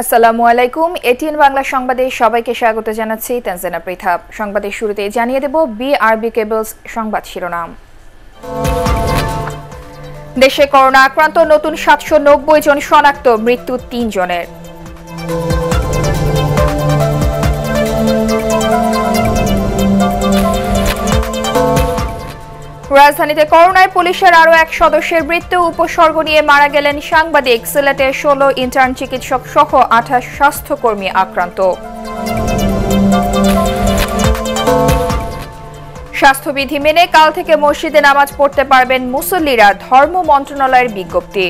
আসসালামু আলাইকুম। এটিএন বাংলা সংবাদে সবাইকে স্বাগত জানাচ্ছি তানজানা পৃথা। সংবাদের শুরুতে জানিয়ে দেব বিআরবি কেবলস সংবাদ শিরোনাম। দেশে করোনা আক্রান্ত নতুন সাতশো নব্বই জন শনাক্ত, মৃত্যু তিন জনের রাজধানীতে করোনায় পুলিশের আরও এক সদস্যের মৃত্যু, উপসর্গ নিয়ে মারা গেলেন সাংবাদিক সিলেটে ষোলো ইন্টার্ন চিকিৎসক সহ আঠাশ স্বাস্থ্যকর্মী আক্রান্ত। স্বাস্থ্যবিধি মেনে কাল থেকে মসজিদে নামাজ পড়তে পারবেন মুসল্লিরা, ধর্ম মন্ত্রণালয়ের বিজ্ঞপ্তি।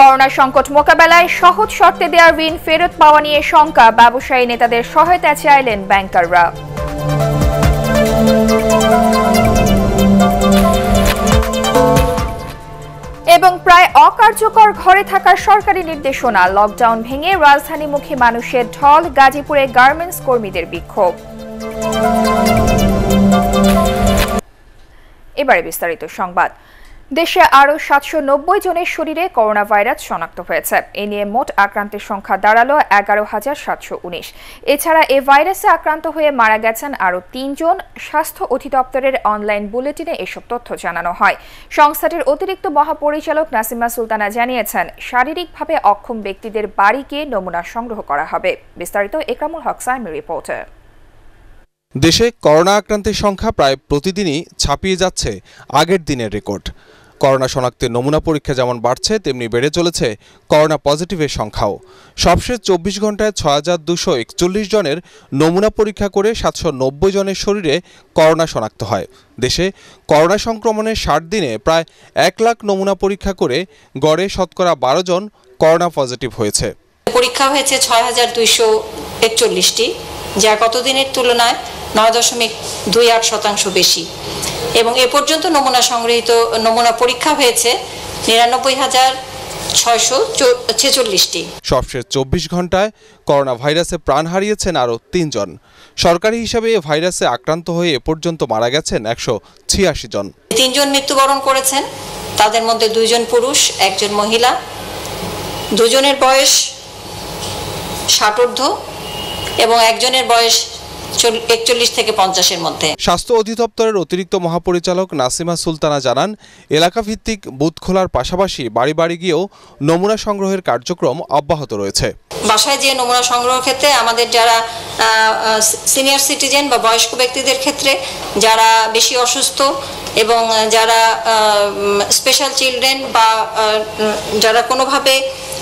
করোনা সংকট মোকাবেলায় সহজ শর্তে দেওয়ার ঋণ ফেরত পাওয়া নিয়ে শঙ্কা ব্যবসায়ী নেতাদের সহায়তা চাইলেন ব্যাংকাররা। এবং প্রায় অকার্যকর ঘরে থাকার সরকারি নির্দেশনা, লকডাউন ভেঙে রাজধানীমুখী মানুষের ঢল, গাজীপুরে গার্মেন্টস কর্মীদের বিক্ষোভ। এবারে বিস্তারিত সংবাদ। দেশে আরও সাতশো নব্বই জনের শরীরে করোনা ভাইরাস শনাক্ত হয়েছে। এ নিয়ে মোট আক্রান্তের সংখ্যা দাঁড়াল এগারো হাজার সাতশো উনিশ। এছাড়া এ ভাইরাসে আক্রান্ত হয়ে মারা গেছেন আরও তিনজন। স্বাস্থ্য অধিদপ্তরের অনলাইন বুলেটিনে এসব তথ্য জানানো হয়। সংস্থাটির অতিরিক্ত মহাপরিচালক নাসিমা সুলতানা জানিয়েছেন, শারীরিকভাবে অক্ষম ব্যক্তিদের বাড়ি গিয়ে নমুনা সংগ্রহ করা হবে। বিস্তারিত একরামুল হক সাইমি রিপোর্টার দেশে করোনা আক্রান্তের সংখ্যা প্রায় প্রতিদিনই ছাপিয়ে যাচ্ছে আগের দিনের রেকর্ড। করোনা শনাক্তের নমুনা পরীক্ষা যেমন বাড়ছে, তেমনি বেড়ে চলেছে করোনা পজিটিভের সংখ্যাও। সবশেষ চব্বিশ ঘন্টায় ছয় হাজার দুশো একচল্লিশ জনের নমুনা পরীক্ষা করে সাতশো নব্বই জনের শরীরে করোনা শনাক্ত হয়। দেশে করোনা সংক্রমণের ষাট দিনে প্রায় এক লাখ নমুনা পরীক্ষা করে গড়ে শতকরা বারো জন করোনা পজিটিভ হয়েছে। পরীক্ষা হয়েছে ছয় হাজার দুইশো একচল্লিশটি, যা গতদিনের তুলনায় নয় দশমিক দুই আট শতাংশ বেশি। এবং এ পর্যন্ত নমুনা সংগৃহীত নমুনা পরীক্ষা হয়েছে নিরানব্বই হাজার ছয়শো ছেচল্লিশটি। সবশেষ চব্বিশ ঘন্টায় করোনা ভাইরাসে প্রাণ হারিয়েছেন আরও তিনজন। সরকারি হিসাবে এ ভাইরাসে আক্রান্ত হয়ে এ পর্যন্ত মারা গেছেন একশো ছিয়াশি জন। তিনজন মৃত্যুবরণ করেছেন। তাদের মধ্যে দুইজন পুরুষ একজন মহিলা। দুজনের বয়স ষাটোর্ধ এবং একজনের বয়স একচল্লিশ থেকে পঞ্চাশের মধ্যে। স্বাস্থ্য অধিদপ্তরের অতিরিক্ত মহাপরিচালক নাসিমা সুলতানা জানান এলাকা ভিত্তিক বুথ খোলার পাশাপাশি বাড়ি বাড়ি গিয়েও নমুনা সংগ্রহের কার্যক্রম অব্যাহত রয়েছে। বাসায় যে নমুনা সংগ্রহ ক্ষেত্রে আমাদের যারা সিনিয়র সিটিজেন বা বয়স্ক ব্যক্তিদের ক্ষেত্রে যারা বেশি অসুস্থ এবং যারা স্পেশাল চিলড্রেন বা যারা কোনোভাবে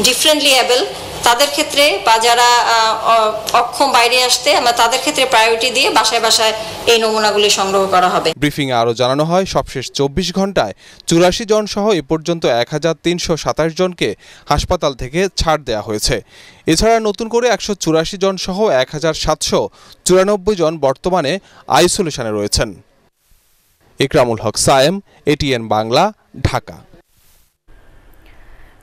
ডিফারেন্টলি অ্যাবেল তাদের ক্ষেত্রে বা যারা অক্ষম বাইরে আসতে, আমরা তাদের ক্ষেত্রে প্রায়োরিটি দিয়ে বাসায় বাসায় এই নমুনাগুলি সংগ্রহ করা হবে। ব্রিফিং এ আরও জানানো হয়, সবশেষ চব্বিশ ঘন্টায় চুরাশি জন সহ এ পর্যন্ত এক হাজার তিনশো সাতাশ জনকে হাসপাতাল থেকে ছাড় দেওয়া হয়েছে। এছাড়া নতুন করে একশো চুরাশি জন সহ এক হাজার সাতশো চুরানব্বই জন বর্তমানে আইসোলেশনে রয়েছেন। Ikramul Haque, Sayem, ATN Bangla, Dhaka.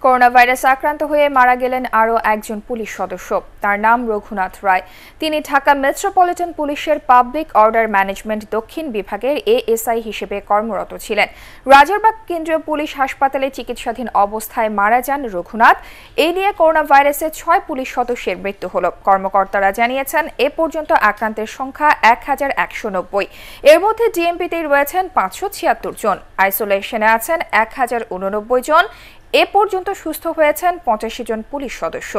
Corona virus আক্রান্ত হয়ে মারা গেলেন আরও একজন পুলিশ সদস্য। তার নাম রঘুনাথ রায়। তিনি ঢাকা মেট্রোপলিটন পুলিশের পাবলিক অর্ডার ম্যানেজমেন্ট দক্ষিণ বিভাগের এএসআই হিসেবে কর্মরত ছিলেন। রাজারবাগ কেন্দ্রীয় পুলিশ হাসপাতালে চিকিৎসাধীন অবস্থায় মারা যান রঘুনাথ। এই নিয়ে করোনা ভাইরাসে ছয় পুলিশ সদস্যের মৃত্যু হল। কর্মকর্তারা জানিয়েছেন, এ পর্যন্ত আক্রান্তের সংখ্যা এক হাজার একশো নব্বই। এর মধ্যে ডিএমপিতেই রয়েছেন পাঁচশো ছিয়াত্তর জন। আইসোলেশনে আছেন এক হাজার উননব্বই জন। এ পর্যন্ত সুস্থ হয়েছেন পঁচাশি জন পুলিশ সদস্য।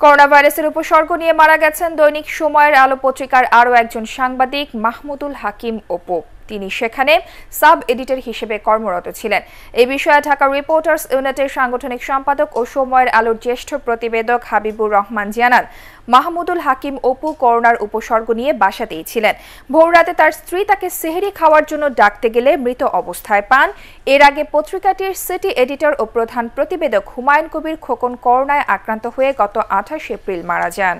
করোনা ভাইরাসের উপসর্গ নিয়ে মারা গেছেন দৈনিক সময়ের আলো পত্রিকার আরও একজন সাংবাদিক, মাহমুদুল হাকিম ওপো তিনি সেখানে সাব এডিটর হিসেবে কর্মরত ছিলেন। এই বিষয়ে ঢাকা রিপোর্টার্স ইউনিটের সাংগঠনিক সম্পাদক ও সময়ের আলোর জ্যেষ্ঠ প্রতিবেদক হাবিবুর রহমান জানান, মাহমুদুল হাকিম অপু করোনার উপসর্গ নিয়ে বাসাতেই ছিলেন। ভোররাতে তার স্ত্রী তাকে সেহেরি খাওয়ার জন্য ডাকতে গেলে মৃত অবস্থায় পান। এর আগে পত্রিকাটির সিটি এডিটর ও প্রধান প্রতিবেদক হুমায়ুন কবির খোকন করোনায় আক্রান্ত হয়ে গত আঠাশ এপ্রিল মারা যান।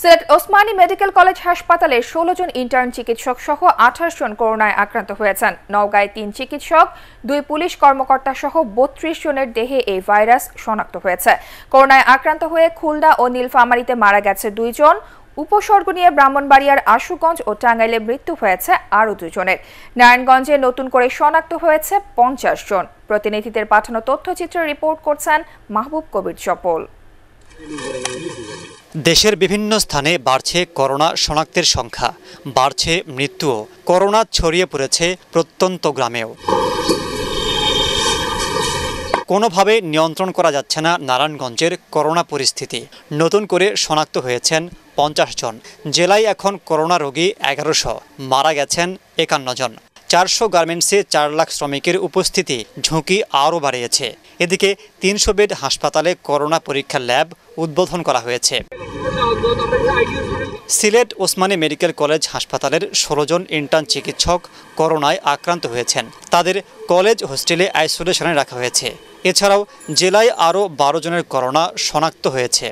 সিলেট ওসমানী মেডিকেল কলেজ হাসপাতালে ষোলো জন ইন্টার্ন চিকিৎসক সহ আঠাশ জন করোনায় আক্রান্ত হয়েছেন। নওগাঁয় তিন চিকিৎসক, দুই পুলিশ কর্মকর্তা সহ বত্রিশ জনের দেহে এই ভাইরাস শনাক্ত হয়েছে। করোনায় আক্রান্ত হয়ে খুলনা ও নীলফামারীতে মারা গেছে দুইজন উপসর্গ নিয়ে ব্রাহ্মণবাড়িয়ার আশুগঞ্জ ও টাঙ্গাইলে মৃত্যু হয়েছে আরও দুজনের নারায়ণগঞ্জে নতুন করে শনাক্ত হয়েছে পঞ্চাশ জন। প্রতিনিধিদের পাঠানো তথ্যচিত্র রিপোর্ট করছেন মাহবুব কবির চপল দেশের বিভিন্ন স্থানে বাড়ছে করোনা শনাক্তের সংখ্যা, বাড়ছে মৃত্যুও। করোনা ছড়িয়ে পড়েছে প্রত্যন্ত গ্রামেও। কোনোভাবে নিয়ন্ত্রণ করা যাচ্ছে না নারায়ণগঞ্জের করোনা পরিস্থিতি। নতুন করে শনাক্ত হয়েছেন পঞ্চাশ জন। জেলায় এখন করোনা রোগী এগারোশো। মারা গেছেন একান্ন জন। চারশো গার্মেন্টসে চার লাখ শ্রমিকের উপস্থিতি ঝুঁকি আরও বাড়িয়েছে। এদিকে তিনশো বেড হাসপাতালে করোনা পরীক্ষার ল্যাব উদ্বোধন করা হয়েছে। সিলেট ওসমানী মেডিকেল কলেজ হাসপাতালের ষোলো জন ইন্টার্ন চিকিৎসক করোনায় আক্রান্ত হয়েছেন। তাদের কলেজ হোস্টেলে আইসোলেশনে রাখা হয়েছে। এছাড়াও জেলায় আরও বারো জনের করোনা শনাক্ত হয়েছে।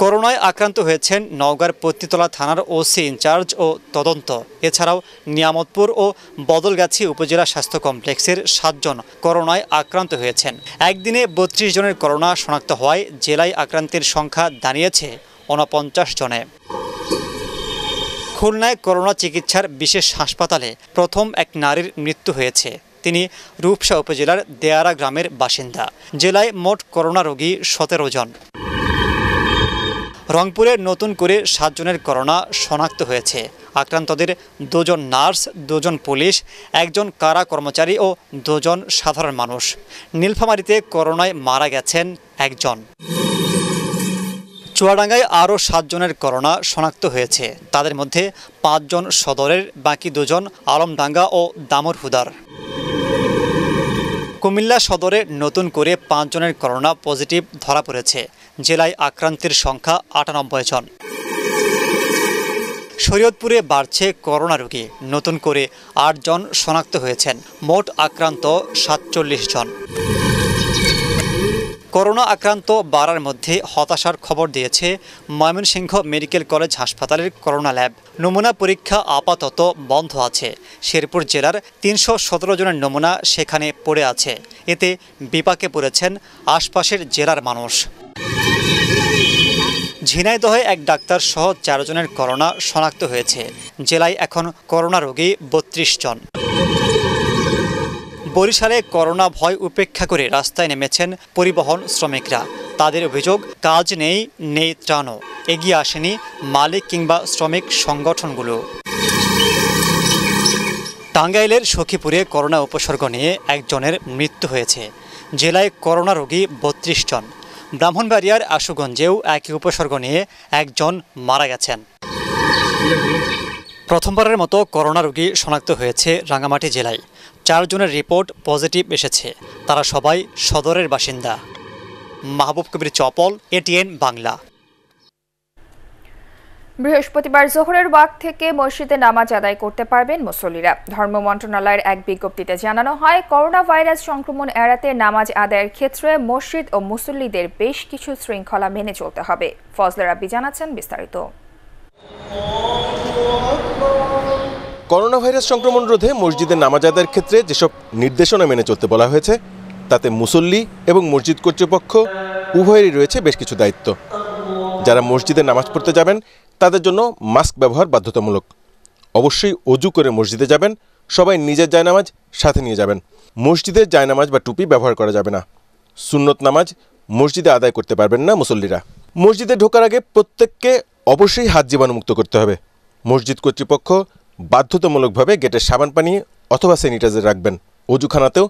করোনায় আক্রান্ত হয়েছেন নওগাঁর পত্তিতলা থানার ওসি ইনচার্জ ও তদন্ত। এছাড়াও নিয়ামতপুর ও বদলগাছি উপজেলা স্বাস্থ্য কমপ্লেক্সের সাতজন করোনায় আক্রান্ত হয়েছেন। একদিনে বত্রিশ জনের করোনা শনাক্ত হওয়ায় জেলায় আক্রান্তের সংখ্যা দাঁড়িয়েছে ঊনপঞ্চাশ জনে। খুলনায় করোনা চিকিৎসার বিশেষ হাসপাতালে প্রথম এক নারীর মৃত্যু হয়েছে। তিনি রূপসা উপজেলার দেয়ারা গ্রামের বাসিন্দা। জেলায় মোট করোনা রোগী সতেরো জন। রংপুরে নতুন করে সাতজনের করোনা শনাক্ত হয়েছে। আক্রান্তদের দুজন নার্স, দুজন পুলিশ, একজন কারা কর্মচারী ও দুজন সাধারণ মানুষ। নীলফামারীতে করোনায় মারা গেছেন একজন। চুয়াডাঙ্গায় আরও সাতজনের করোনা শনাক্ত হয়েছে। তাদের মধ্যে পাঁচজন সদরের, বাকি দুজন আলমডাঙ্গা ও দামরহুদার। কুমিল্লা সদরে নতুন করে পাঁচজনের করোনা পজিটিভ ধরা পড়েছে। জেলায় আক্রান্তের সংখ্যা আটানব্বই জন। শরীয়তপুরে বাড়ছে করোনা রোগী। নতুন করে আটজন শনাক্ত হয়েছেন। মোট আক্রান্ত সাতচল্লিশ জন। করোনা আক্রান্ত বাড়ার মধ্যে হতাশার খবর দিয়েছে ময়মনসিংহ মেডিকেল কলেজ হাসপাতালের করোনা ল্যাব। নমুনা পরীক্ষা আপাতত বন্ধ আছে। শেরপুর জেলার তিনশো সতেরো জনের নমুনা সেখানে পড়ে আছে। এতে বিপাকে পড়েছেন আশপাশের জেলার মানুষ। ঝিনাইদহে এক ডাক্তার সহ চারজনের করোনা শনাক্ত হয়েছে। জেলায় এখন করোনা রোগী বত্রিশ জন। বরিশালে করোনা ভয় উপেক্ষা করে রাস্তায় নেমেছেন পরিবহন শ্রমিকরা। তাদের অভিযোগ, কাজ নেই নেই ত্রাণও। এগিয়ে আসেনি মালিক কিংবা শ্রমিক সংগঠনগুলো। টাঙ্গাইলের সখীপুরে করোনা উপসর্গ নিয়ে একজনের মৃত্যু হয়েছে। জেলায় করোনা রোগী বত্রিশ জন। ব্রাহ্মণবাড়িয়ার আশুগঞ্জেও একই উপসর্গ নিয়ে একজন মারা গেছেন। প্রথমবারের মতো করোনা রোগী শনাক্ত হয়েছে রাঙামাটি জেলায়। চারজনের রিপোর্ট পজিটিভ এসেছে। তারা সবাই সদরের বাসিন্দা। মাহবুব কবির চপল এটিএন বাংলা। বৃহস্পতিবার জোহরের ওয়াক থেকে মসজিদে নামাজ আদায় করতে পারবেন মুসল্লিরা। ধর্ম মন্ত্রণালয়ের এক বিজ্ঞপ্তিতে জানানো হয়, করোনা ভাইরাস সংক্রমণ এড়াতে নামাজ আদায়ের ক্ষেত্রে মসজিদ ও মুসল্লিদের বেশ কিছু শৃঙ্খলা মেনে চলতে হবে। ফজলে রাব্বি জানাচ্ছেন বিস্তারিত। করোনা ভাইরাস সংক্রমণ রোধে মসজিদে নামাজ আদায়ের ক্ষেত্রে যেসব নির্দেশনা মেনে চলতে বলা হয়েছে, তাতে মুসল্লি এবং মসজিদ কর্তৃপক্ষ উভয়েরই রয়েছে বেশ কিছু দায়িত্ব। যারা মসজিদে নামাজ পড়তে যাবেন তাদের জন্য মাস্ক ব্যবহার বাধ্যতামূলক। অবশ্যই অজু করে মসজিদে যাবেন, সবাই নিজের জায়নামাজ সাথে নিয়ে যাবেন। মসজিদের জায়নামাজ বা টুপি ব্যবহার করা যাবে না। সুন্নত নামাজ মসজিদে আদায় করতে পারবেন না মুসল্লিরা। মসজিদে ঢোকার আগে প্রত্যেককে অবশ্যই হাত জীবাণুমুক্ত করতে হবে। মসজিদ কর্তৃপক্ষ বাধ্যতামূলকভাবে গেটের সাবান পানি অথবা স্যানিটাইজার রাখবেন। অজুখানাতেও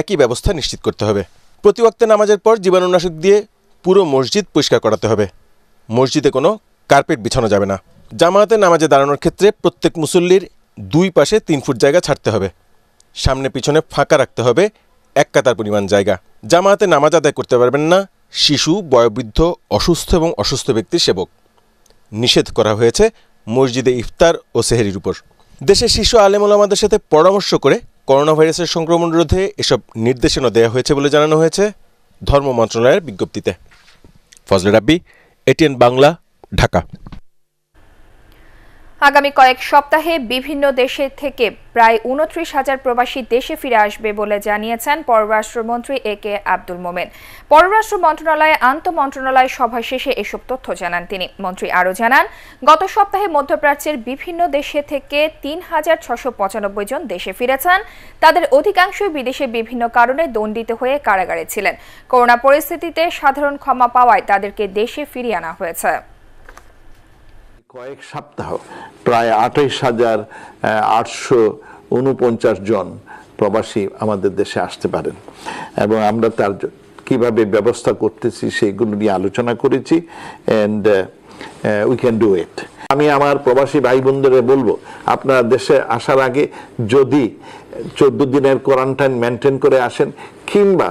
একই ব্যবস্থা নিশ্চিত করতে হবে। প্রতি নামাজের পর জীবাণুনাশক দিয়ে পুরো মসজিদ পরিষ্কার করাতে হবে। মসজিদে কোনো কার্পেট বিছানো যাবে না। জামাতে নামাজে দাঁড়ানোর ক্ষেত্রে প্রত্যেক মুসল্লির দুই পাশে তিন ফুট জায়গা ছাড়তে হবে। সামনে পিছনে ফাঁকা রাখতে হবে এক কাতার পরিমাণ জায়গা। জামাতে নামাজ আদায় করতে পারবেন না শিশু, বয়োবৃদ্ধ, অসুস্থ এবং অসুস্থ ব্যক্তির সেবক। নিষেধ করা হয়েছে মসজিদে ইফতার ও সেহেরির উপর। দেশের শীর্ষ আলেমুলামাদের সাথে পরামর্শ করে করোনা ভাইরাসের সংক্রমণ রোধে এসব নির্দেশনা দেওয়া হয়েছে বলে জানানো হয়েছে ধর্ম মন্ত্রণালয়ের বিজ্ঞপ্তিতে। ফজলে রাব্বি, এটিএন বাংলা ঢাকা। আগামী কয়েক সপ্তাহে বিভিন্ন দেশে থেকে প্রায় উনত্রিশ হাজার প্রবাসী দেশে ফিরে আসবে বলে জানিয়েছেন পররাষ্ট্রমন্ত্রী এ কে আব্দুল মোমেন। পররাষ্ট্র মন্ত্রণালয়ে, আন্তঃ মন্ত্রণালয় সভা শেষে এসব তথ্য জানান তিনি। মন্ত্রী আরও জানান, গত সপ্তাহে মধ্যপ্রাচ্যের বিভিন্ন দেশে থেকে তিন হাজার ছশো পঁচানব্বই জন দেশে ফিরেছেন। তাদের অধিকাংশই বিদেশে বিভিন্ন কারণে দণ্ডিত হয়ে কারাগারে ছিলেন। করোনা পরিস্থিতিতে সাধারণ ক্ষমা পাওয়ায় তাদেরকে দেশে ফিরিয়ে আনা হয়েছে। কয়েক সপ্তাহ, প্রায় আঠাইশ হাজার আটশো উনপঞ্চাশ জন প্রবাসী আমাদের দেশে আসতে পারেন। এবং আমরা তার কীভাবে ব্যবস্থা করতেছি সেইগুলো নিয়ে আলোচনা করেছি and we can do it আমি আমার প্রবাসী ভাই বোনদের বলব, আপনারা দেশে আসার আগে যদি চোদ্দ দিনের কোয়ারেন্টাইন মেনটেন করে আসেন, কিংবা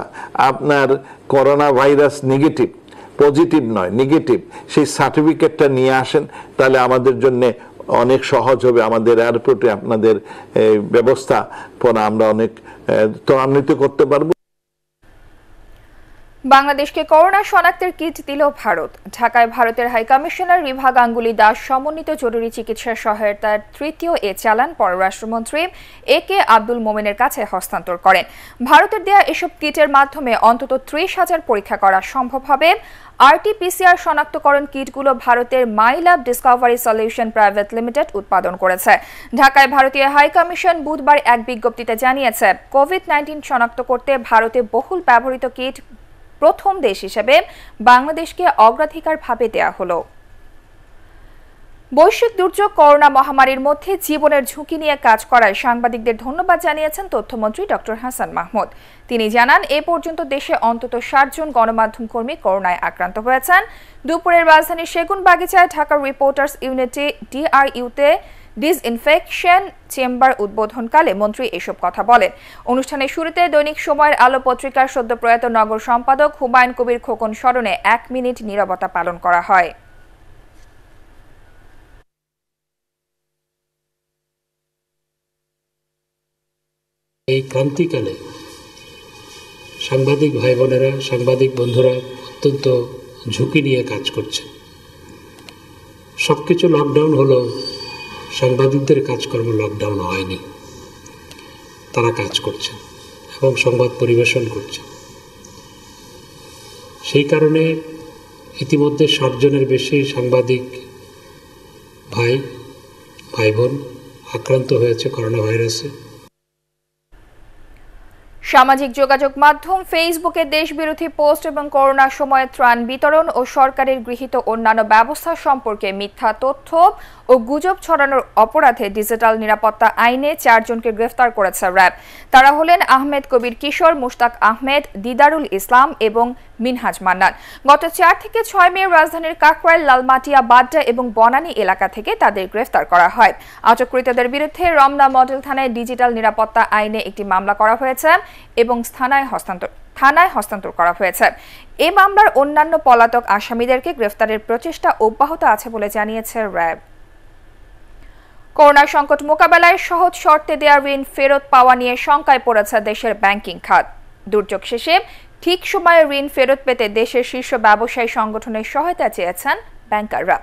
আপনার করোনা ভাইরাস নেগেটিভ পজিটিভ নয়, নেগেটিভ। সেই সার্টিফিকেটটা নিয়ে আসেন, তাহলে আমাদের জন্য অনেক সহজ হবে, আমাদের এয়ারপোর্টে আপনাদের ব্যবস্থা ব্যবস্থাপনা আমরা অনেক ত্বরান্বিত করতে পারব। বাংলাদেশকে করোনা শনাক্তের কিট দিল ভারত। ঢাকায় ভারতের হাইকমিশনার রিভা গাঙ্গুলি দাস সমন্বিত জরুরি চিকিৎসা সহায়তার তৃতীয় এ চালান পররাষ্ট্রমন্ত্রী এ কে আব্দুল মোমেনের কাছে হস্তান্তর করেন। ভারতের দেয়া এসব কিটের মাধ্যমে অন্তত ত্রিশ হাজার পরীক্ষা করা সম্ভব হবে। আরটিপিসিআর শনাক্তকরণ কিটগুলো ভারতের my lab discovery solution private limited উৎপাদন করেছে। ঢাকায় ভারতীয় হাইকমিশন বুধবার এক বিজ্ঞপ্তিতে জানিয়েছে, কোভিড নাইন্টিন শনাক্ত করতে ভারতে বহুল ব্যবহৃত কিট প্রথম দেশ হিসেবে বাংলাদেশকে অগ্রাধিকার ভাবে দেয়া হলো। বৈশ্বিক দুর্যোগ, করোনা মহামারীর মধ্যে জীবনের ঝুঁকি নিয়ে কাজ করায় সাংবাদিকদের ধন্যবাদ জানিয়েছেন তথ্যমন্ত্রী ডক্টর হাসান মাহমুদ। তিনি জানান, এ পর্যন্ত দেশে অন্তত ষাট জন গণমাধ্যম কর্মী করোনায় আক্রান্ত হয়েছেন। দুপুরের রাজধানীর সেগুন বাগিচায় ঢাকা রিপোর্টার্স ইউনিটি ডিআরইউতে ডিসইনফেকশন চেম্বার উদ্বোধনকালে মন্ত্রী এসব কথা বলেন। অনুষ্ঠানের শুরুতে দৈনিক সময়ের আলো পত্রিকার সদ্য প্রয়াত নগর সম্পাদক হুমায়ুন কবির খোকন স্মরণে এক মিনিট নীরবতা পালন করা হয়। এই ক্রান্তিকালে সাংবাদিক ভাই বোনেরা সাংবাদিক বন্ধুরা অত্যন্ত ঝুঁকি নিয়ে কাজ করছে। সব কিছু লকডাউন হলো সাংবাদিকদের কাজকর্ম লকডাউন হয়নি। তারা কাজ করছে এবং সংবাদ পরিবেশন করছে। সেই কারণে ইতিমধ্যে ষাট জনের বেশি সাংবাদিক ভাই ভাই বোন আক্রান্ত হয়েছে করোনা ভাইরাসে সামাজিক যোগাযোগ মাধ্যম ফেসবুকে দেশবিরোধী পোস্ট এবং করোনা সময়ে ত্রাণ বিতরণ ও সরকারের গৃহীত অন্যান্য ব্যবস্থা সম্পর্কে মিথ্যা তথ্য ও গুজব ছড়ানোর অপরাধে ডিজিটাল নিরাপত্তা আইনে চারজনকে গ্রেফতার করেছে র্যাব। তারা হলেন আহমেদ কবির কিশোর, মুশতাক আহমেদ, দিদারুল ইসলাম এবং মিনহাজ মান্নান। গত চার থেকে ছয় মে রাজধানীর কাকরাইল, লালমাটিয়া, বাড্ডা এবং বনানী এলাকা থেকে তাদের গ্রেফতার করা হয়। আটককৃতদের বিরুদ্ধে রমনা মডেল থানায় ডিজিটাল নিরাপত্তা আইনে একটি মামলা করা হয়েছে এবং থানায় হস্তান্তর থানায় হস্তান্তর করা হয়েছে। এ মামলার অন্যান্য পলাতক আসামিদেরকে গ্রেফতারের প্রচেষ্টা অব্যাহত আছে বলে জানিয়েছে র্যাব। করোনা সংকট মোকাবেলায় সহজ শর্তে দেওয়া ঋণ ফেরত পাওয়া নিয়ে শঙ্কায় পড়েছে দেশের ব্যাংকিং খাত। দুর্যোগ শেষে ঠিক সময়ে ঋণ ফেরত পেতে দেশের শীর্ষ ব্যবসায়ী সংগঠনের সহায়তা চেয়েছেন ব্যাংকাররা।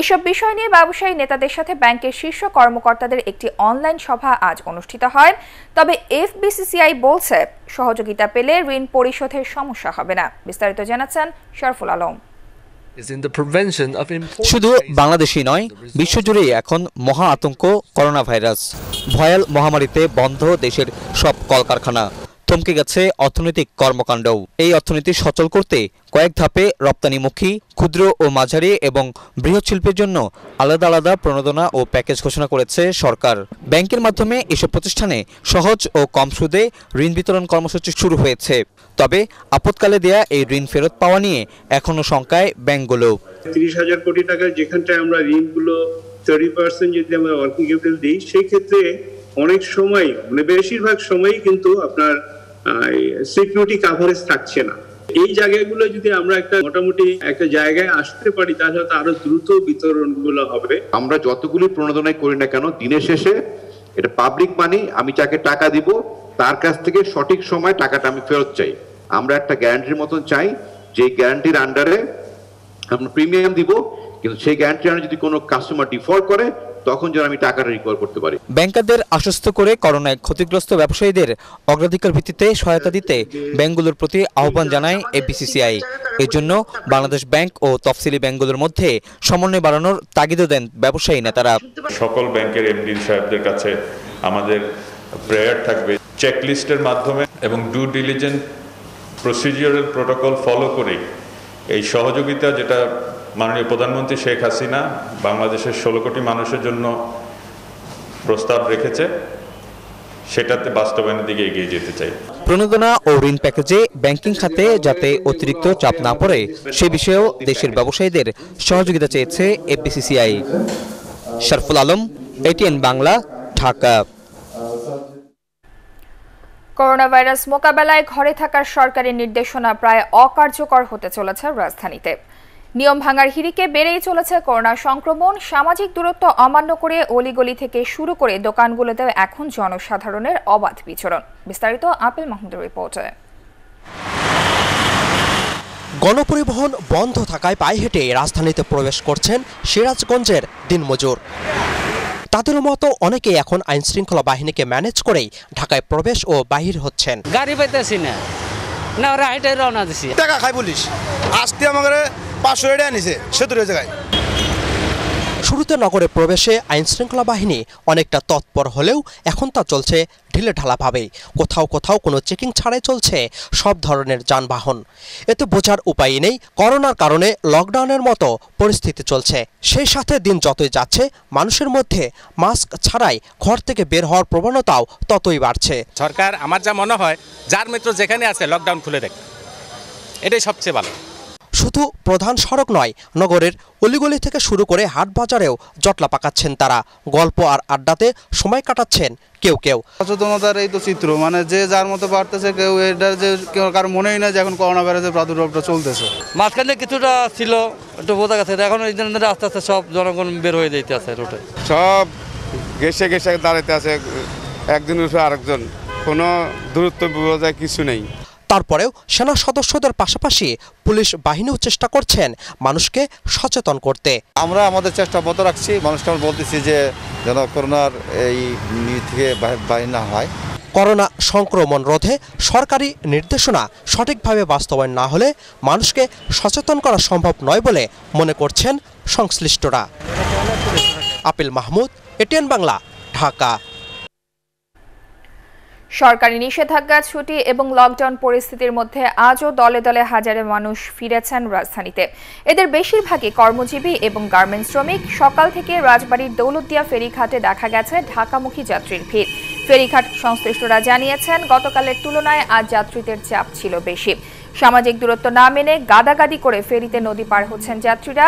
এসব বিষয় নিয়ে ব্যবসায়ী নেতাদের সাথে ব্যাংকের শীর্ষ কর্মকর্তাদের একটি অনলাইন সভা আজ অনুষ্ঠিত হয়। তবে এফবিসিসিআই বলছে, সহযোগিতা পেলে ঋণ পরিশোধের সমস্যা হবে না। বিস্তারিত জানাচ্ছেন শরফুল আলম। শুধু বাংলাদেশই নয় বিশ্বজুড়েই এখন মহা আতঙ্ক করোনা ভাইরাস ভয়াল মহামারীতে বন্ধ দেশের সব কলকারখানা। থমকে গেছে অর্থনৈতিক কর্মকাণ্ডও। এই অর্থনীতি সচল করতে কয়েক ধাপে রপ্তানিমুখী ক্ষুদ্র ও মাঝারি এবং বৃহৎ শিল্পের জন্য আলাদা আলাদা প্রণোদনা ও প্যাকেজ ঘোষণা করেছে সরকার। ব্যাংকের মাধ্যমে এসব প্রতিষ্ঠানে সহজ ও কম সুদে ঋণ বিতরণ কর্মসূচি শুরু হয়েছে। তবে আপতকালে দেয়া এই ঋণ ফেরত পাওয়া নিয়ে এখনও শঙ্কায় ব্যাংকগুলো তিরিশ হাজার কোটি টাকার যেখানটায় আমরা ঋণগুলো থার্টি পার্সেন্ট যদি আমরা ওয়ার্কিং ক্যাপিটাল দিই সেই ক্ষেত্রে অনেক সময় মানে বেশিরভাগ সময়ই কিন্তু আপনার সিকিউরিটি কাভারেজ থাকছে না। এই জায়গাগুলো যদি আমরা একটা মোটামুটি একটা জায়গায় আসতে পারি তাহলে হয়তো আরও দ্রুত বিতরণগুলো হবে। আমরা যতগুলি প্রণোদনাই করি না কেন দিনের শেষে এটা পাবলিক মানি আমি যাকে টাকা দিব তার কাছ থেকে সঠিক সময় টাকাটা আমি ফেরত চাই। আমরা একটা গ্যারান্টির মতন চাই যে গ্যারান্টির আন্ডারে আমরা প্রিমিয়াম দিব কিন্তু সেই গ্যারান্টি আন্ডারে যদি কোনো কাস্টমার ডিফল্ট করে তখন যেন আমি টাকাটা রিকভার করতে পারি। ব্যাংকারদের আশ্বস্ত করে করোনায় ক্ষতিগ্রস্ত ব্যবসায়ীদের অগ্রাধিকার ভিত্তিতে সহায়তা দিতে ব্যাংকগুলোর প্রতি আহ্বান জানায় এবিসিসিআই এর জন্য বাংলাদেশ ব্যাংক ও তফসিলি ব্যাংকগুলোর মধ্যে সমন্বয় বাড়ানোর তাগিদও দেন ব্যবসায়ী নেতারা। সকল ব্যাংকের এমডি সাহেবদের কাছে আমাদের প্রেয়ার থাকবে। চেকলিস্টের মাধ্যমে এবং due diligent procedural protocol follow করে এই সহযোগিতা যেটা মাননীয় প্রধানমন্ত্রী শেখ হাসিনা বাংলাদেশের ষোলো কোটি মানুষের জন্য প্রস্তাব রেখেছে, সেটাতে বাস্তবায়নের দিকে এগিয়ে যেতে চাই। প্রণোদনা ও ঋণ প্যাকেজে ব্যাংকিং খাতে যাতে অতিরিক্ত চাপ না পড়ে, সে বিষয়েও দেশের ব্যবসায়ীদের সহযোগিতা চেয়েছে FBCCI. Shorful Alam, ATN Bangla, Dhaka. Corona virus মোকাবেলায় ঘরে থাকার সরকারি নির্দেশনা প্রায় অকার্যকর হতে চলেছে রাজধানীতে। নিয়ম ভাঙার হিড়িকে বেড়েই চলেছে করোনা সংক্রমণ। সামাজিক দূরত্ব অমান্য করে অলিগলি থেকে শুরু করে দোকানগুলোতেও এখন জনসাধারণের অবাধ বিচরণ। বিস্তারিত আপেল মাহমুদের রিপোর্টে। গণপরিবহন বন্ধ থাকায় পায়ে হেঁটে রাজধানীতে প্রবেশ করছেন সিরাজগঞ্জের দিনমজুর। তাদের মতো অনেকেই এখন আইন শৃঙ্খলা বাহিনীকে ম্যানেজ করেই ঢাকায় প্রবেশ ও বাহির হচ্ছেন। গাড়ি পাইতেছি না। না ওরা হাইটে রওনা দিছি। টাকা খাই পুলিশ আসতে আমাকে পাঁচশো রেডে আনিছে সেতুরের জায়গায়। শুরুতে নগরে প্রবেশে আইন শৃঙ্খলা বাহিনী অনেকটা তৎপর হলেও এখন তা চলছে ঢিলে ঢালাভাবেই। কোথাও কোথাও কোনো চেকিং ছাড়াই চলছে সব ধরনের যানবাহন। এতে বোঝার উপায় নেই, করোনার কারণে লকডাউনের মতো পরিস্থিতি চলছে। সেই সাথে দিন যতই যাচ্ছে, মানুষের মধ্যে মাস্ক ছাড়াই ঘর থেকে বের হওয়ার প্রবণতাও ততই বাড়ছে। সরকার, আমার যা মনে হয়, যার মেট্রো যেখানে আছে, লকডাউন খুলে দেখ। এটাই সবচেয়ে ভালো। শুধু প্রধান সড়ক নয় নগরের অলিগলি থেকে শুরু করে হাট বাজারেও জটলা পাকাচ্ছেন তারা। গল্প আর আড্ডাতে সময় কাটাচ্ছেন কেউ কেউ। সচেতনতার এই তো চিত্র মানে যে যার মতো পারতেছে কেউ এটা যে কেউ কারও মনেই না যে এখন করোনা ভাইরাসের প্রাদুর্ভাবটা চলতেছে। মাঝখানে কিছুটা ছিল একটু বোঝা গেছে এখন এই দিন আস্তে আস্তে সব জনগণ বের হয়ে যেতে আছে রোডে সব গেছে গেছে দাঁড়াইতে আছে একজন উঠে আরেকজন। কোনো দূরত্ব বোঝায় কিছু নেই। তারপরেও সেনা সদস্যদের পাশাপাশি পুলিশ বাহিনীও চেষ্টা করছেন মানুষকে সচেতন করতে। আমরা আমাদের চেষ্টা অব্যাহত রাখছি। মানুষকে আমরা বলতেছি যে যেন করোনার এই থেকে বাইরে না হয়। করোনা সংক্রমণ রোধে সরকারি নির্দেশনা সঠিকভাবে বাস্তবায়ন না হলে মানুষকে সচেতন করা সম্ভব নয় বলে মনে করছেন সংশ্লিষ্টরা। আপিল মাহমুদ এটিএন বাংলা ঢাকা। সরকারি নিষেধাজ্ঞা, ছুটি এবং লকডাউন পরিস্থিতির মধ্যে আজও দলে দলে হাজারে মানুষ ফিরেছেন রাজধানীতে। এদের বেশিরভাগই কর্মজীবী এবং গার্মেন্টস শ্রমিক। সকাল থেকে রাজবাড়ির দৌলতদিয়া ফেরিঘাটে দেখা গেছে ঢাকামুখী যাত্রীর ভিড়। ফেরিঘাট সংশ্লিষ্টরা জানিয়েছেন, গতকালের তুলনায় আজ যাত্রীদের চাপ ছিল বেশি। সামাজিক দূরত্ব না মেনে গাদাগাদি করে ফেরিতে নদী পার হচ্ছেন যাত্রীরা।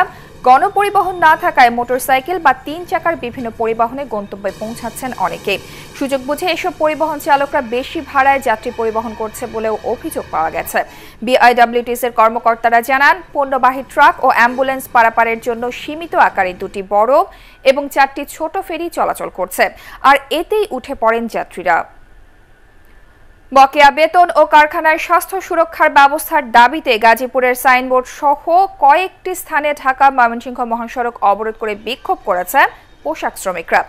গণপরিবহন না থাকায় মোটরসাইকেল বা তিন চাকার বিভিন্ন পরিবহনে গন্তব্যে পৌঁছাচ্ছেন অনেকে। সুযোগ বুঝে এসব পরিবহন চালকরা বেশি ভাড়ায় যাত্রী পরিবহন করছে বলেও অভিযোগ পাওয়া গেছে। বিআইডব্লিউটিস এর কর্মকর্তারা জানান, পণ্যবাহী ট্রাক ও অ্যাম্বুলেন্স পারাপারের জন্য সীমিত আকারে দুটি বড় এবং চারটি ছোট ফেরি চলাচল করছে, আর এতেই উঠে পড়েন যাত্রীরা। বকেয়া বেতন ও কারখানায় স্বাস্থ্য সুরক্ষার ব্যবস্থার দাবিতে গাজীপুরের সাইনবোর্ড সহ কয়েকটি স্থানে ঢাকা ময়মনসিংহ মহাসড়ক অবরোধ করে বিক্ষোভ করেছেন পোশাক শ্রমিকরা।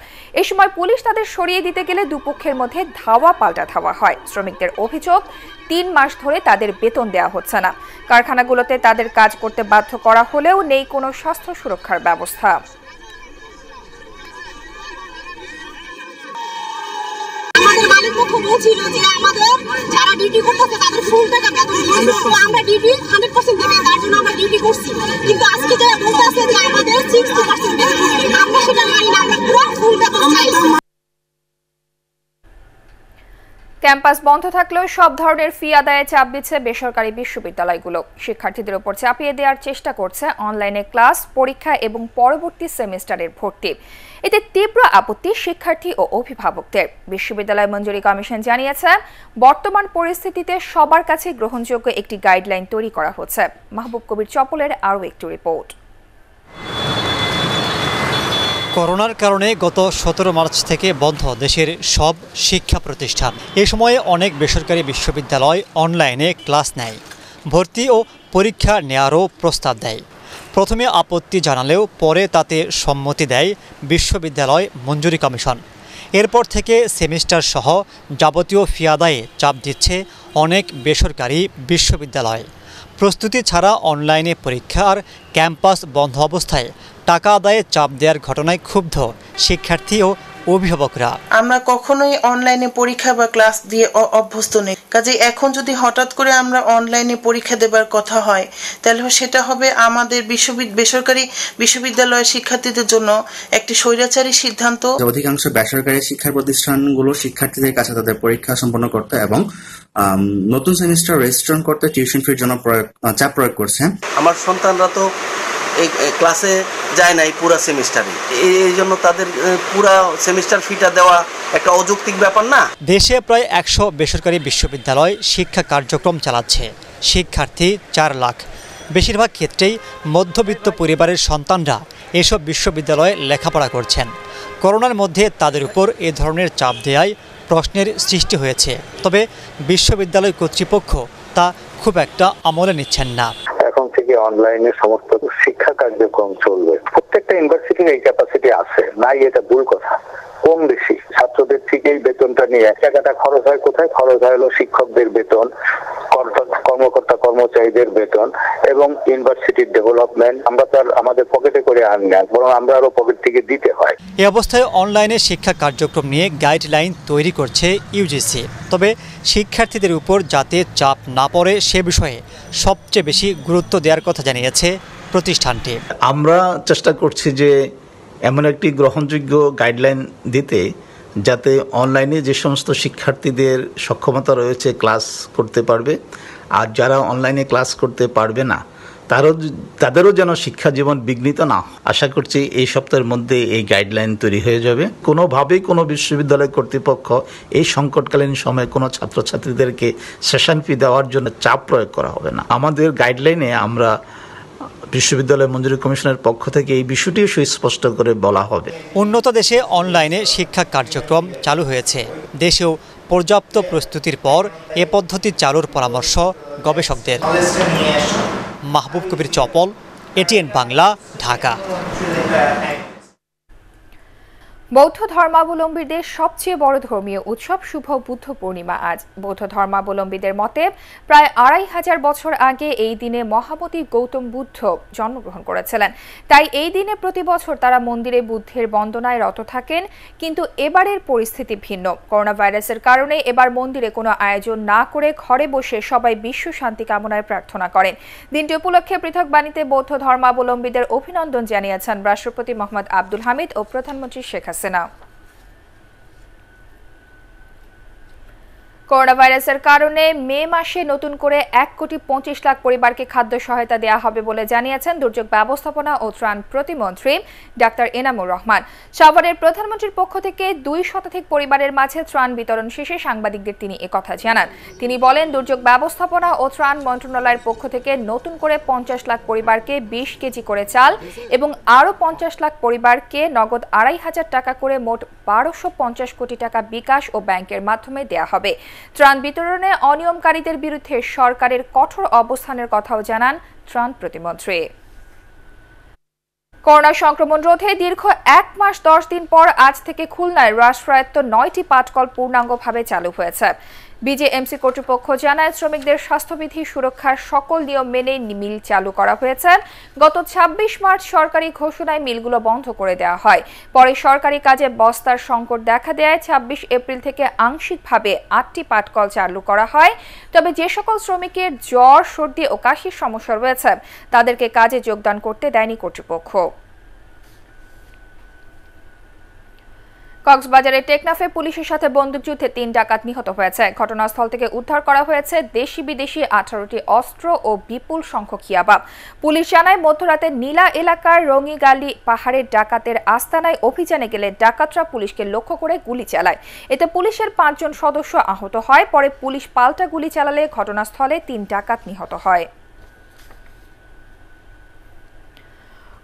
এ সময় পুলিশ তাদের সরিয়ে দিতে গেলে দুপক্ষের মধ্যে ধাওয়া পাল্টা ধাওয়া হয়। শ্রমিকদের অভিযোগ, তিন মাস ধরে তাদের বেতন দেওয়া হচ্ছে না। কারখানাগুলোতে তাদের কাজ করতে বাধ্য করা হলেও নেই কোনো স্বাস্থ্য সুরক্ষার ব্যবস্থা। মালিক পক্ষ বলছিল যে আমাদের যারা ডিউটি করতেছে তাদের ফুল টাকা বেতন তো আমরা ডিউটি হান্ড্রেড পার্সেন্ট দেবে তার জন্য আমরা ডিউটি করছি। কিন্তু আজকে যে বলতেছে যে আমাদের সিক্সটি পার্সেন্ট বেতন আমরা সেটা মানি না আমরা পুরো ফুল বেতন চাই। ক্যাম্পাস বন্ধ থাকলেও সব ধরনের ফি আদায়ে চাপ দিচ্ছে বেসরকারি বিশ্ববিদ্যালয়গুলো। শিক্ষার্থীদের উপর চাপিয়ে দেওয়ার চেষ্টা করছে অনলাইনে ক্লাস পরীক্ষা এবং পরবর্তী সেমিস্টারের ভর্তি। এতে তীব্র আপত্তি শিক্ষার্থী ও অভিভাবকদের। বিশ্ববিদ্যালয় মঞ্জুরি কমিশন জানিয়েছে, বর্তমান পরিস্থিতিতে সবার কাছে গ্রহণযোগ্য একটি গাইডলাইন তৈরি করা হচ্ছে। মাহবুব কবির চপলের আরও একটি রিপোর্ট। করোনার কারণে গত সতেরো মার্চ থেকে বন্ধ দেশের সব শিক্ষা প্রতিষ্ঠান। এ সময়ে অনেক বেসরকারি বিশ্ববিদ্যালয় অনলাইনে ক্লাস নেয়, ভর্তি ও পরীক্ষা নেয়ারও প্রস্তাব দেয়। প্রথমে আপত্তি জানালেও পরে তাতে সম্মতি দেয় বিশ্ববিদ্যালয় মঞ্জুরি কমিশন। এরপর থেকে সেমিস্টার সহ যাবতীয় ফি আদায়ে চাপ দিচ্ছে অনেক বেসরকারি বিশ্ববিদ্যালয়। প্রস্তুতি ছাড়া অনলাইনে পরীক্ষা আর ক্যাম্পাস বন্ধ অবস্থায় টাকা আদায়ে চাপ দেওয়ার ঘটনায় ক্ষুব্ধ শিক্ষার্থী ও অভিভাবকরা। আমরা কখনোই অনলাইনে পরীক্ষা বা ক্লাস দিয়ে অভ্যস্ত নেই। কাজে এখন যদি হঠাৎ করে আমরা অনলাইনে পরীক্ষা দেবার কথা হয় তাহলে সেটা হবে আমাদের বেসরকারি বিশ্ববিদ্যালয়ের শিক্ষার্থীদের জন্য একটি স্বৈরাচারী সিদ্ধান্ত। অধিকাংশ বেসরকারি শিক্ষা প্রতিষ্ঠানগুলো শিক্ষার্থীদের কাছে তাদের পরীক্ষা সম্পন্ন করতে এবং নতুন সেমিস্টার রেজিস্ট্রেশন করতে টিউশন ফির জন্য প্রয়োগ- চাপ প্রয়োগ করছে। আমার সন্তানরা তো এই ক্লাসে যায় নাই পুরা সেমিস্টারে এই এই জন্য তাদের পুরা সেমিস্টার ফিটা দেওয়া একটা অযৌক্তিক ব্যাপার না? দেশে প্রায় একশো বেসরকারি বিশ্ববিদ্যালয় শিক্ষা কার্যক্রম চালাচ্ছে। শিক্ষার্থী চার লাখ। বেশিরভাগ ক্ষেত্রেই মধ্যবিত্ত পরিবারের সন্তানরা এসব বিশ্ববিদ্যালয়ে লেখাপড়া করছেন। করোনার মধ্যে তাদের উপর এ ধরনের চাপ দেয়ায় প্রশ্নের সৃষ্টি হয়েছে। তবে বিশ্ববিদ্যালয় কর্তৃপক্ষ তা খুব একটা আমলে নিচ্ছেন না। এখন থেকে অনলাইনে সমস্ত শিক্ষা কার্যক্রম চলবে। প্রত্যেকটা ইউনিভার্সিটির এই ক্যাপাসিটি আছে। নাই, এটা ভুল কথা। কম বেশি। ছাত্রদের থেকেই বেতনটা নিয়ে এক টাকাটা খরচ হয় কোথায়? খরচ হয় হলো শিক্ষকদের বেতন কর্মকর্তা, কর্মচারীদের বেতন এবং ইউনিভার্সিটির ডেভেলপমেন্ট আমরা তো আমাদের পকেটে করে আনি না, বরং আমরা আরও পকেট থেকে দিতে হয়। এ অবস্থায় অনলাইনে শিক্ষা কার্যক্রম নিয়ে গাইডলাইন তৈরি করছে ইউজিসি তবে শিক্ষার্থীদের উপর যাতে চাপ না পড়ে সে বিষয়ে সবচেয়ে বেশি গুরুত্ব দেওয়ার কথা জানিয়েছে প্রতিষ্ঠানটি। আমরা চেষ্টা করছি যে এমন একটি গ্রহণযোগ্য গাইডলাইন দিতে, যাতে অনলাইনে যে সমস্ত শিক্ষার্থীদের সক্ষমতা রয়েছে ক্লাস করতে পারবে, আর যারা অনলাইনে ক্লাস করতে পারবে না, তারও তাদেরও যেন শিক্ষা জীবন বিঘ্নিত না আশা করছি এই সপ্তাহের মধ্যে এই গাইডলাইন তৈরি হয়ে যাবে। কোনোভাবেই কোনো বিশ্ববিদ্যালয় কর্তৃপক্ষ এই সংকটকালীন সময়ে কোনো ছাত্রছাত্রীদেরকে সেশন ফি দেওয়ার জন্য চাপ প্রয়োগ করা হবে না। আমাদের গাইডলাইনে আমরা বিশ্ববিদ্যালয় মঞ্জুরি কমিশনের পক্ষ থেকে এই বিষয়টিও সুস্পষ্ট করে বলা হবে। উন্নত দেশে অনলাইনে শিক্ষা কার্যক্রম চালু হয়েছে। দেশেও পর্যাপ্ত প্রস্তুতির পর এ পদ্ধতি চালুর পরামর্শ গবেষকদের। মাহবুব কবির চপল, এটিএন বাংলা, ঢাকা। বৌদ্ধ ধর্মাবলম্বীদের সবচেয়ে বড় ধর্মীয় উৎসব শুভ বুদ্ধ পূর্ণিমা আজ। বৌদ্ধ ধর্মাবলম্বীদের মতে, প্রায় আড়াই হাজার বছর আগে এই দিনে মহামতি গৌতম বুদ্ধ জন্মগ্রহণ করেছিলেন। তাই এই দিনে প্রতি বছর তারা মন্দিরে বুদ্ধের বন্দনায় রত থাকেন, কিন্তু এবারের পরিস্থিতি ভিন্ন। করোনা ভাইরাসের কারণে এবার মন্দিরে কোনো আয়োজন না করে ঘরে বসে সবাই বিশ্ব শান্তি কামনায় প্রার্থনা করেন। দিনটি উপলক্ষে পৃথক বাণীতে বৌদ্ধ ধর্মাবলম্বীদের অভিনন্দন জানিয়েছেন রাষ্ট্রপতি মোহাম্মদ আব্দুল হামিদ ও প্রধানমন্ত্রী শেখ হাসিনা। Saxena. করোনা ভাইরাসের কারণে মে মাসে নতুন করে এক কোটি পঁচিশ লাখ পরিবারকে খাদ্য সহায়তা দেওয়া হবে বলে জানিয়েছেন দুর্যোগ ব্যবস্থাপনা ও ত্রাণ প্রতিমন্ত্রী ডাক্তার এনামুর রহমান। সাভারের প্রধানমন্ত্রীর পক্ষ থেকে দুই শতাধিক পরিবারের মাঝে ত্রাণ বিতরণ শেষে সাংবাদিকদের তিনি একথা জানান। তিনি বলেন, দুর্যোগ ব্যবস্থাপনা ও ত্রাণ মন্ত্রণালয়ের পক্ষ থেকে নতুন করে পঞ্চাশ লাখ পরিবারকে বিশ কেজি করে চাল এবং আরও পঞ্চাশ লাখ পরিবারকে নগদ আড়াই হাজার টাকা করে মোট বারোশো পঞ্চাশ কোটি টাকা বিকাশ ও ব্যাংকের মাধ্যমে দেয়া হবে। ত্রাণ বিতরণে অনিয়মকারীদের বিরুদ্ধে সরকারের কঠোর অবস্থানের কথাও জানান ত্রাণ প্রতিমন্ত্রী। করোনা সংক্রমণ রোধে দীর্ঘ এক মাস দশ দিন পর আজ থেকে খুলনায় রাষ্ট্রায়ত্ত নয়টি পাটকল পূর্ণাঙ্গভাবে চালু হয়েছে। বিজেএমসি কর্তৃপক্ষ জানায়, শ্রমিকদের স্বাস্থ্যবিধি সুরক্ষার সকল নিয়ম মেনে মিল চালু করা হয়েছে। গত ২৬ মার্চ সরকারি ঘোষণায় মিলগুলো বন্ধ করে দেওয়া হয়। পরে সরকারি কাজে বস্তার সংকট দেখা দেয়। ২৬ এপ্রিল থেকে আংশিকভাবে আটটি পাটকল চালু করা হয়। তবে যে সকল শ্রমিকের জ্বর, সর্দি ও কাশির সমস্যা রয়েছে, তাদেরকে কাজে যোগদান করতে দেয়নি কর্তৃপক্ষ। কক্সবাজারের টেকনাফে পুলিশের সাথে বন্দুকযুদ্ধে তিন ডাকাত নিহত হয়েছে। ঘটনাস্থল থেকে উদ্ধার করা হয়েছে দেশি বিদেশি আঠারোটি অস্ত্র ও বিপুল সংখ্যক ইয়াবা। পুলিশ জানায়, মধ্যরাতে নীলা এলাকার রঙিগালি পাহাড়ের ডাকাতের আস্তানায় অভিযানে গেলে ডাকাতরা পুলিশকে লক্ষ্য করে গুলি চালায়। এতে পুলিশের পাঁচজন সদস্য আহত হয়, পরে পুলিশ পাল্টা গুলি চালালে ঘটনাস্থলে তিন ডাকাত নিহত হয়।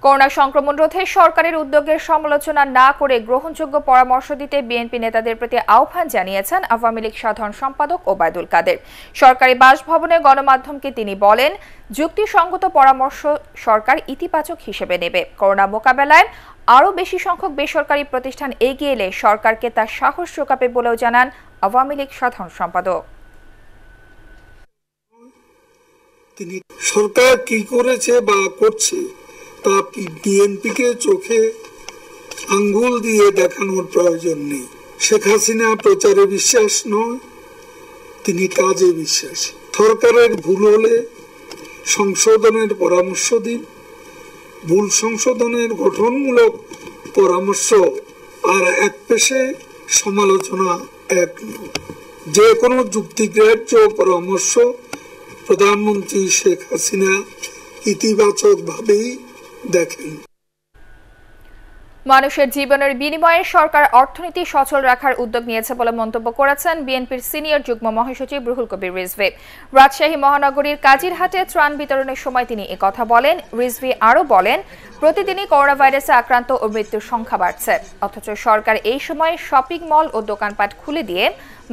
করোনা সংক্রমণ রোধে সরকারের উদ্যোগের সমালোচনা না করে গ্রহণযোগ্য পরামর্শ দিতে বিএনপি নেতাদের প্রতি আহ্বান জানিয়েছেন আওয়ামী লীগ সাধারণ সম্পাদক ওবায়দুল কাদের। সরকারি বাসভবনে গণমাধ্যমকে তিনি বলেন, যুক্তিসঙ্গত পরামর্শ সরকার ইতিবাচক হিসেবে নেবে। করোনা মোকাবেলায় আরও বেশি সংখ্যক বেসরকারি প্রতিষ্ঠান এগিয়ে এলে সরকারকে তার সাহস জোগাবে বলেও জানান আওয়ামী লীগ সাধারণ সম্পাদক। তিনি সরকার কি করেছে বা করছে? তা বিএনপিকে চোখে আঙ্গুল দিয়ে দেখানোর প্রয়োজন নেই। শেখ হাসিনা প্রচারে বিশ্বাস নয়, তিনি কাজে বিশ্বাস। সরকারের ভুল হলে সংশোধনের পরামর্শ দিন। ভুল সংশোধনের গঠনমূলক পরামর্শ আর এক পেশে সমালোচনা এক যে কোনো যুক্তিগ্রাহ্য পরামর্শ প্রধানমন্ত্রী শেখ হাসিনা ইতিবাচক ভাবেই দেখেন। মানুষের জীবনের বিনিময়ে সরকার অর্থনীতি সচল রাখার উদ্যোগ নিয়েছে বলে মন্তব্য করেছেন বিএনপির সিনিয়র যুগ্ম মহাসচিব রুহুল কবির রিজভি। রাজশাহী মহানগরীর কাজিরহাটে ত্রাণ বিতরণের সময় তিনি একথা বলেন। রিজভি আরও বলেন প্রতিদিনই করোনা ভাইরাসে আক্রান্ত ও মৃত্যুর সংখ্যা বাড়ছে। অথচ সরকার এই সময় শপিং মল ও দোকানপাট খুলে দিয়ে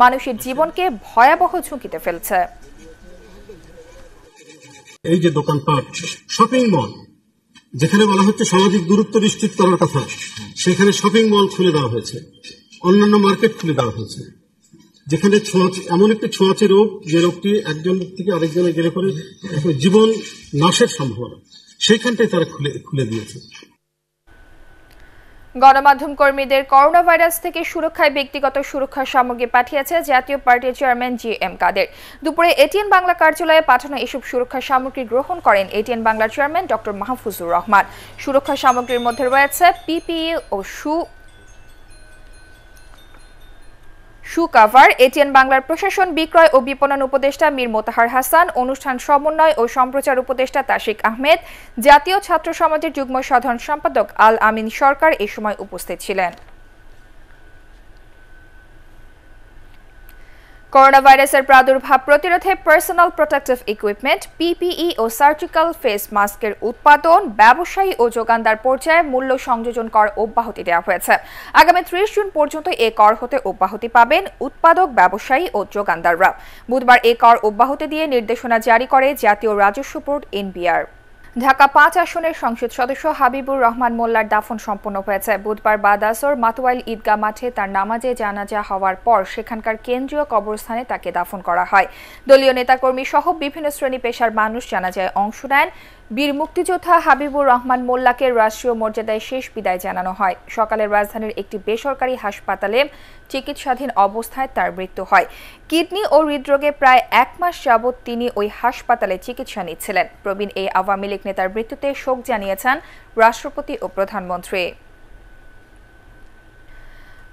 মানুষের জীবনকে ভয়াবহ ঝুঁকিতে ফেলছে। এই যে দোকানপাট শপিং মল যেখানে বলা হচ্ছে সামাজিক দূরত্ব নিশ্চিত করার কথা, সেখানে শপিং মল খুলে দেওয়া হয়েছে, অন্যান্য মার্কেট খুলে দেওয়া হয়েছে। যেখানে ছোঁয়াচে এমন একটি ছোঁয়াচে রোগ, যে রোগটি একজন থেকে আরেকজনে গেলে পরে জীবন নাশের সম্ভাবনা। সেইখানটাই তারা খুলে খুলে দিয়েছে। গণমাধ্যম কর্মীদের করোনা ভাইরাস থেকে সুরক্ষায় ব্যক্তিগত সুরক্ষা সামগ্রী পাঠিয়েছে জাতীয় পার্টির চেয়ারম্যান জি এম কাদের। দুপুরে এটিএন বাংলা কার্যালয়ে পাঠানো এসব সুরক্ষা সামগ্রী গ্রহণ করেন এটিএন বাংলার চেয়ারম্যান ডক্টর মাহফুজুর রহমান। সুরক্ষা সামগ্রীর মধ্যে রয়েছে পিপিই ও শু শু কাভার এটিএন বাংলার প্রশাসন বিক্রয় ও বিপণন উপদেষ্টা মীর মোতাহার হাসান, অনুষ্ঠান সমন্বয় ও সম্প্রচার উপদেষ্টা তাশিক আহমেদ, জাতীয় ছাত্র সমাজের যুগ্ম সাধারণ সম্পাদক আল আমিন সরকার এ সময় উপস্থিত ছিলেন। করোনা ভাইরাসের প্রাদুর্ভাব প্রতিরোধে পার্সোনাল প্রোটেক্টিভ ইকুইপমেন্ট পিপিই ও সার্জিক্যাল ফেস মাস্কের উৎপাদন, ব্যবসায়ী ও যোগানদার পর্যায়ে মূল্য সংযোজন কর অব্যাহতি দেওয়া হয়েছে। আগামী ত্রিশ জুন পর্যন্ত এ কর হতে অব্যাহতি পাবেন উৎপাদক, ব্যবসায়ী ও যোগানদাররা। বুধবার এ কর অব্যাহতি দিয়ে নির্দেশনা জারি করে জাতীয় রাজস্ব বোর্ড এনবিআর ঢাকা পাঁচ আসনের সংসদ সদস্য হাবিবুর রহমান মোল্লার দাফন সম্পন্ন হয়েছে। বুধবার বাদাসর মাতোয়াইল ঈদগাহ মাঠে তার নামাজে জানাজা হওয়ার পর সেখানকার কেন্দ্রীয় কবরস্থানে তাকে দাফন করা হয়। দলীয় নেতাকর্মী সহ বিভিন্ন শ্রেণি পেশার মানুষ জানাজায় অংশ নেন। বীর মুক্তিযোদ্ধা হাবিবুর রহমান মোল্লাকে রাষ্ট্রীয় মর্যাদায় শেষ বিদায় জানানো হয়। সকালে রাজধানীর একটি বেসরকারি হাসপাতালে চিকিৎসাধীন অবস্থায় তার মৃত্যু হয়। কিডনি ও হৃদরোগে প্রায় এক মাস যাবৎ তিনি ওই হাসপাতালে চিকিৎসা নিচ্ছিলেন। প্রবীণ এই আওয়ামী লীগ নেতার মৃত্যুতে শোক জানিয়েছেন রাষ্ট্রপতি ও প্রধানমন্ত্রী।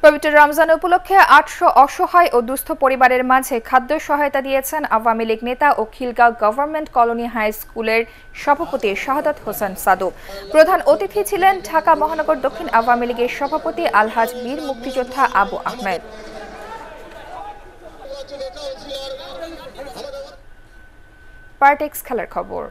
পবিত্র রমজান উপলক্ষে আটশো অসহায় ও দুস্থ পরিবারের মাঝে খাদ্য সহায়তা দিয়েছেন আওয়ামী লীগ নেতা ও খিলগাঁও গভর্নমেন্ট কলোনি হাই স্কুলের সভাপতি শাহাদাত হোসেন সাদু। প্রধান অতিথি ছিলেন ঢাকা মহানগর দক্ষিণ আওয়ামী লীগের সভাপতি আলহাজ বীর মুক্তিযোদ্ধা আবু আহমেদ। খেলার খবর।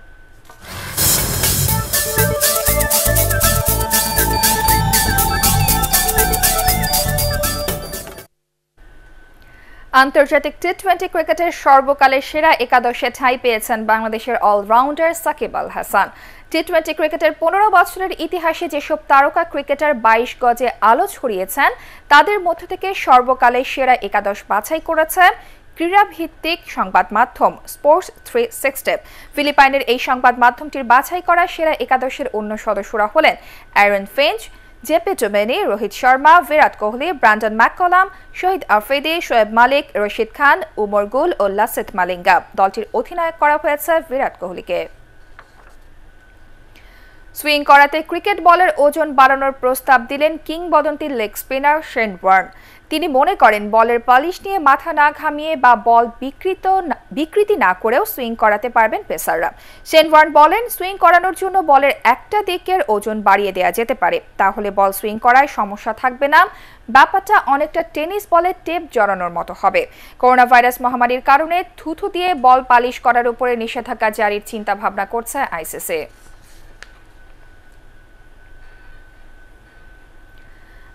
আন্তর্জাতিক টি টোয়েন্টি ক্রিকেটের সর্বকালের সেরা একাদশে ঠাঁই পেয়েছেন বাংলাদেশের allrounder Shakib Al Hasan. T twenty ক্রিকেটের পনেরো বছরের ইতিহাসে যেসব তারকা ক্রিকেটার বাইশ গজে আলো ছড়িয়েছেন, তাদের মধ্য থেকে সর্বকালের সেরা একাদশ বাছাই করেছে ক্রীড়াভিত্তিক সংবাদ মাধ্যম স্পোর্টস থ্রি সিক্সটি। ফিলিপাইনের এই সংবাদ মাধ্যমটির বাছাই করা সেরা একাদশের অন্য সদস্যরা হলেন Aaron Finch JP Duminy Rohit Sharma Virat Kohli Brendon McCullum Shahid Afridi Shoaib Malik Rashid Khan Umar Gul ও লাসিত মালিঙ্গা দলটির অধিনায়ক করা হয়েছে বিরাট কোহলিকে। সুইং করাতে ক্রিকেট বলের ওজন বাড়ানোর প্রস্তাব দিলেন কিংবদন্তি লেগ স্পিনার শেন ওয়ার্ন তিনি মনে করেন বলের পালিশ নিয়ে মাথা না ঘামিয়ে বা বল বিকৃত বিকৃতি না করেও সুইং করাতে পারবেন পেসাররা। শেনওয়ার্ন বলেন, সুইং করানোর জন্য বলের একটা দিকের ওজন বাড়িয়ে দেওয়া যেতে পারে। তাহলে বল সুইং করায় সমস্যা থাকবে না। ব্যাপারটা অনেকটা টেনিস বলের টেপ জড়ানোর মতো হবে। করোনা ভাইরাস মহামারীর কারণে থুথু দিয়ে বল পালিশ করার উপরে নিষেধাজ্ঞা জারির চিন্তা ভাবনা করছে আইসিসি।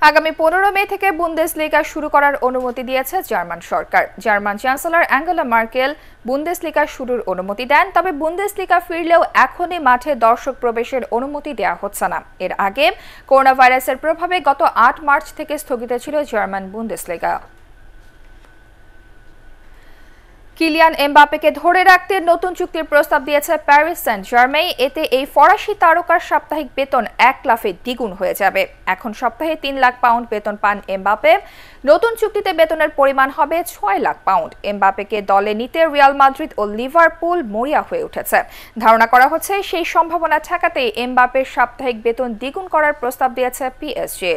আগামী পনেরো মে থেকে বুন্দেসলিগা শুরু করার অনুমতি দিয়েছে জার্মান সরকার। German chancellor Angela Merkel Bundesliga শুরুর অনুমতি দেন, তবে বুন্দেসলিগা ফিরলেও এখনই মাঠে দর্শক প্রবেশের অনুমতি দেওয়া হচ্ছে না। এর আগে করোনা ভাইরাসের প্রভাবে গত আট মার্চ থেকে স্থগিত ছিল জার্মান বুন্দেসলিগা। কিলিয়ান এমবাপেকে ধরে রাখতে নতুন চুক্তির প্রস্তাব দিয়েছে প্যারিস সেন্ট জার্মাই এতে এই ফরাসি তারকার সাপ্তাহিক বেতন এক লাফে দ্বিগুণ হয়ে যাবে। এখন সপ্তাহে তিন লাখ পাউন্ড বেতন পান এমবাপে নতুন চুক্তিতে বেতনের পরিমাণ হবে ছয় লাখ পাউন্ড। এমবাপেকে দলে নিতে রিয়াল মাদ্রিদ ও লিভারপুল মরিয়া হয়ে উঠেছে। ধারণা করা হচ্ছে, সেই সম্ভাবনা ঠেকাতে এমবাপের সাপ্তাহিক বেতন দ্বিগুণ করার প্রস্তাব দিয়েছে পিএসজি।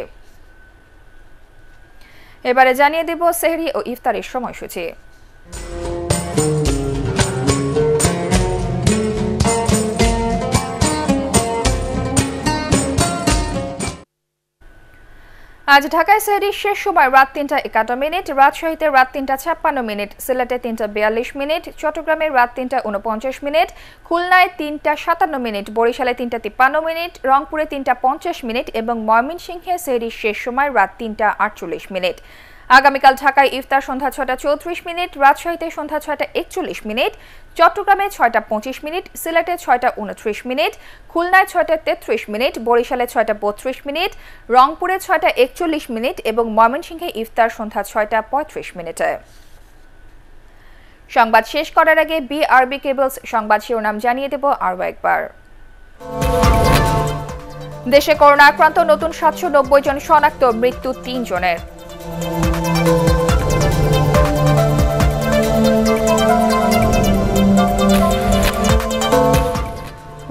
এবারে জানিয়ে দেব সেহরি ও ইফতারের সময়সূচি। আজ ঢাকায় সেহরির শেষ সময় রাত তিনটা একান্ন মিনিট, রাজশাহীতে রাত তিনটা ছাপ্পান্ন মিনিট, সিলেটে তিনটা বিয়াল্লিশ মিনিট, চট্টগ্রামে রাত তিনটা উনপঞ্চাশ মিনিট, খুলনায় তিনটা সাতান্ন মিনিট, বরিশালে তিনটা তিপ্পান্ন মিনিট, রংপুরে তিনটা পঞ্চাশ মিনিট এবং ময়মনসিংহে সেহরির শেষ সময় রাত তিনটা আটচল্লিশ মিনিট। আগামীকাল ঢাকায় ইফতার সন্ধ্যা ছটা চৌত্রিশ মিনিট, রাজশাহীতে সন্ধ্যা ছয়টা একচল্লিশ মিনিট, চট্টগ্রামে ছয়টা পঁচিশ মিনিট, সিলেটে ছয়টা উনত্রিশ মিনিট, খুলনায় ছয়টা তেত্রিশ মিনিট, বরিশালে ছয়টা বত্রিশ মিনিট, রংপুরে ছয়টা একচল্লিশ মিনিট এবং ময়মনসিংহে ইফতার সন্ধ্যা ছয়টা পঁয়ত্রিশ মিনিটে। সংবাদ শেষ করার আগে বিআরবি কেবলস সংবাদ শিরোনাম জানিয়ে দেব আরও একবার। দেশে করোনা আক্রান্ত নতুন সাতশো নব্বই জন শনাক্ত, মৃত্যু তিন জনের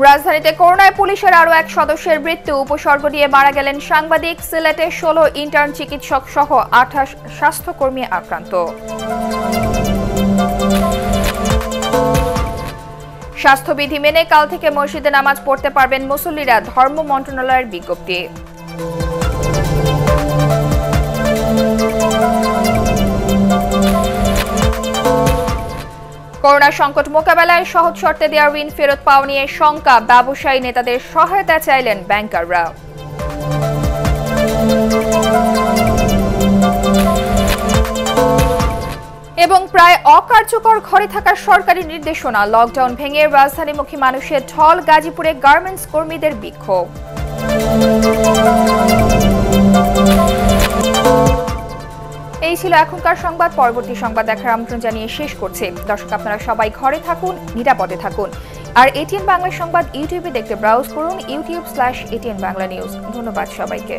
রাজধানীতে করোনায় পুলিশের আরও এক সদস্যের মৃত্যু। উপসর্গ নিয়ে মারা গেলেন সাংবাদিক, সিলেটে ষোলো ইন্টার্ন চিকিৎসক সহ আঠাশ স্বাস্থ্যকর্মী আক্রান্ত। স্বাস্থ্যবিধি মেনে কাল থেকে মসজিদে নামাজ পড়তে পারবেন মুসল্লিরা, ধর্ম মন্ত্রণালয়ের বিজ্ঞপ্তি। করোনা সংকট মোকাবেলায় সহজ শর্তে দেওয়া ঋণ ফেরত পাওয়া নিয়ে শঙ্কা। ব্যবসায়ী নেতাদের সহায়তা চাইলেন ব্যাংকাররা। এবং প্রায় অকার্যকর ঘরে থাকার সরকারি নির্দেশনা। লকডাউন ভেঙে রাজধানীমুখী মানুষের ঢল গাজীপুরে গার্মেন্টস কর্মীদের বিক্ষোভ। এই ছিল এখনকার সংবাদ। পরবর্তী সংবাদ দেখার আমন্ত্রণ জানিয়ে শেষ করছে। দর্শক, আপনারা সবাই ঘরে থাকুন, নিরাপদে থাকুন। আর এটিএন বাংলা সংবাদ ইউটিউবে দেখতে ব্রাউজ করুন YouTube slash ATN Bangla news ধন্যবাদ সবাইকে।